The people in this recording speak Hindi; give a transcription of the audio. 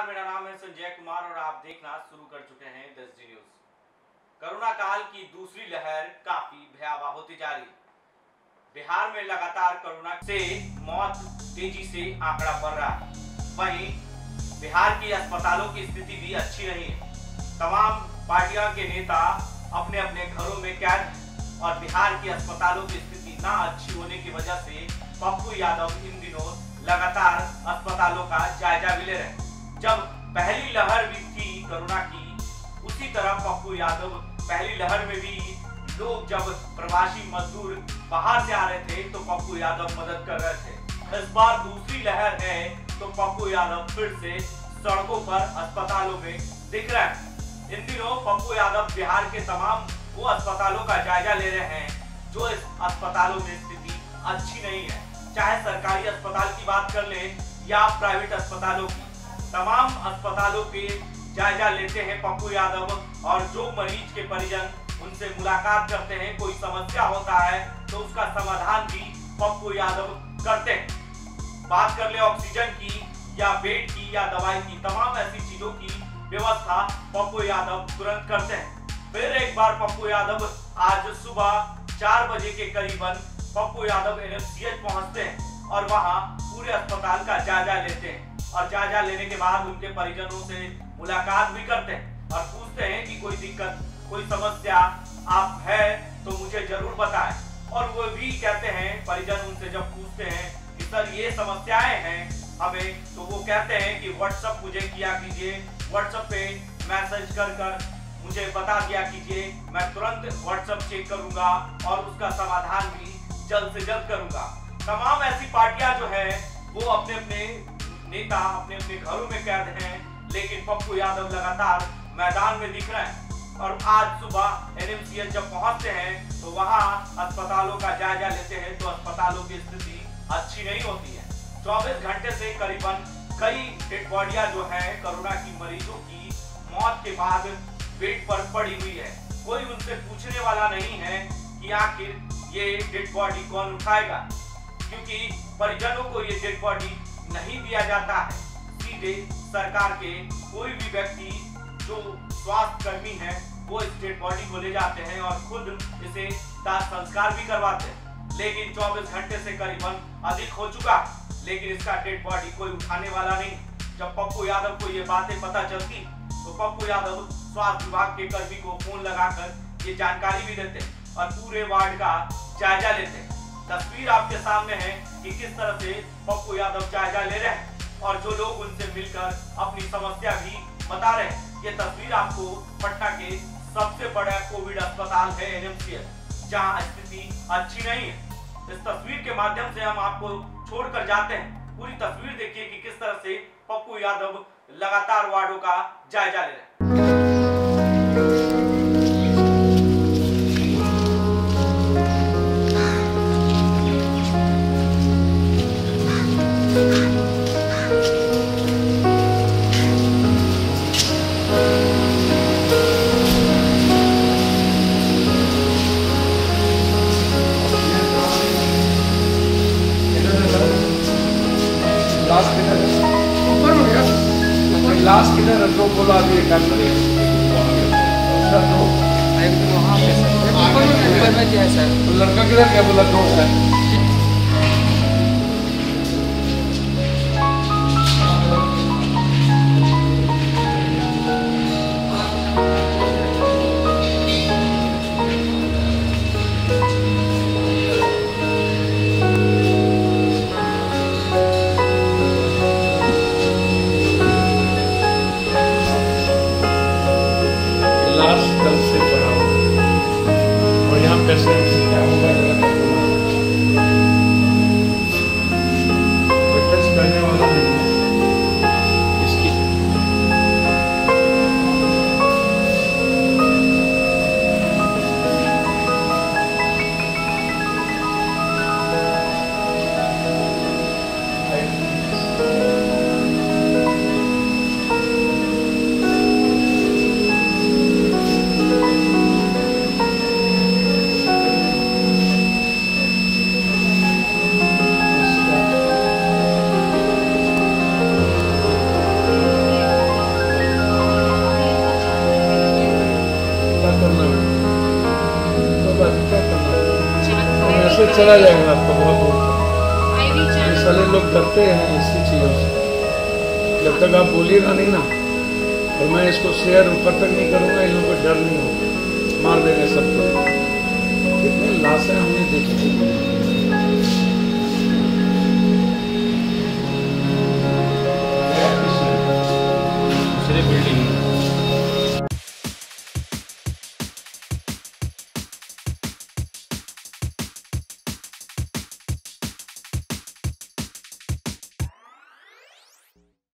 नमस्कार, मेरा नाम है संजय कुमार और आप देखना शुरू कर चुके हैं दस डी न्यूज़। कोरोना काल की दूसरी लहर काफ़ी भयावह होती जा रही बिहार में लगातार कोरोना से मौत तेज़ी से आंकड़ा बढ़ रहा है। वहीं बिहार की अस्पतालों की स्थिति भी अच्छी नहीं है। तमाम पार्टियों के नेता अपने अपने घरों में कैद और बिहार की अस्पतालों की स्थिति ना अच्छी होने की वजह से पप्पू यादव इन दिनों लगातार अस्पतालों का जायजा भी ले रहे हैं। जब पहली लहर भी थी कोरोना की, उसी तरह पप्पू यादव पहली लहर में भी लोग जब प्रवासी मजदूर बाहर से आ रहे थे तो पप्पू यादव मदद कर रहे थे। इस बार दूसरी लहर है तो पप्पू यादव फिर से सड़कों पर अस्पतालों में दिख रहे हैं। इन दिनों पप्पू यादव बिहार के तमाम वो अस्पतालों का जायजा ले रहे हैं, जो इस अस्पतालों में स्थिति अच्छी नहीं है। चाहे सरकारी अस्पताल की बात कर ले या प्राइवेट अस्पतालों की तमाम अस्पतालों के जायजा लेते हैं पप्पू यादव और जो मरीज़ के परिजन उनसे मुलाकात करते हैं, कोई समस्या होता है तो उसका समाधान भी पप्पू यादव करते हैं। बात कर ले ऑक्सीजन की या बेड की या दवाई की, तमाम ऐसी चीज़ों की व्यवस्था पप्पू यादव तुरंत करते हैं। फिर एक बार पप्पू यादव आज सुबह चार बजे के करीबन पप्पू यादव एनएमसीएच पहुँचते हैं और वहाँ पूरे अस्पताल का जायजा लेते हैं। और जायजा लेने के बाद उनके परिजनों से मुलाकात भी करते हैं और पूछते हैं कि कोई दिक्कत, कोई समस्या आप है तो मुझे ज़रूर बताएँ। और वो भी कहते हैं, परिजन उनसे जब पूछते हैं कि, सर, ये समस्याएँ हैं हमें तो वो कहते हैं कि व्हाट्सएप मुझे किया कीजिए व्हाट्सएप पे मैसेज कर कर मुझे बता दिया कीजिए, मैं तुरंत व्हाट्सएप चेक करूँगा और उसका समाधान भी जल्द से जल्द करूँगा। तमाम ऐसी पार्टियाँ जो है, वो अपने अपने नेता अपने अपने घरों में कैद हैं, लेकिन पप्पू यादव लगातार मैदान में दिख रहे हैं। और आज सुबह एनएमसीएच जब पहुँचते हैं तो वहाँ अस्पतालों का जायजा लेते हैं तो अस्पतालों की स्थिति अच्छी नहीं होती है। 24 घंटे से करीबन कई डेड बॉडियाँ जो है, कोरोना की मरीजों की मौत के बाद बेड पर पड़ी हुई है। कोई उनसे पूछने वाला नहीं है कि आखिर ये डेड बॉडी कौन उठाएगा, क्योंकि परिजनों को ये डेड बॉडी नहीं दिया जाता है। सीधे सरकार के कोई भी व्यक्ति जो स्वास्थ्य कर्मी है, वो डेड बॉडी को ले जाते हैं और खुद इसे दाह संस्कार भी करवाते हैं। लेकिन 24 घंटे से करीबन अधिक हो चुका लेकिन इसका डेड बॉडी कोई उठाने वाला नहीं। जब पप्पू यादव को ये बातें पता चलती तो पप्पू यादव स्वास्थ्य विभाग के कर्मी को फ़ोन लगाकर ये जानकारी भी देते और पूरे वार्ड का जायजा लेते हैं। तस्वीर आपके सामने है कि किस तरह से पप्पू यादव जायजा ले रहे हैं और जो लोग उनसे मिलकर अपनी समस्या भी बता रहे हैं। ये तस्वीर आपको पटना के सबसे बड़ा कोविड अस्पताल है, एनएमसीएच, जहाँ स्थिति अच्छी नहीं है। इस तस्वीर के माध्यम से हम आपको छोड़कर जाते हैं। पूरी तस्वीर देखिए कि किस तरह से पप्पू यादव लगातार वार्डो का जायजा ले रहे हैं। गया लास्ट किधर जो बोला अभी एक काम सर तो लड़का किधर क्या बोला दो है। presence. चला जाएगा आपका बहुत दूर तक चैनल लोग डरते हैं इसी चीज़ों से। जब तक आप बोलिएगा नहीं ना और मैं इसको शेयर ऊपर तक नहीं करूँगा इन लोगों को डर नहीं होगा। मार देंगे सबको। कितनी लाशें हमने देखी।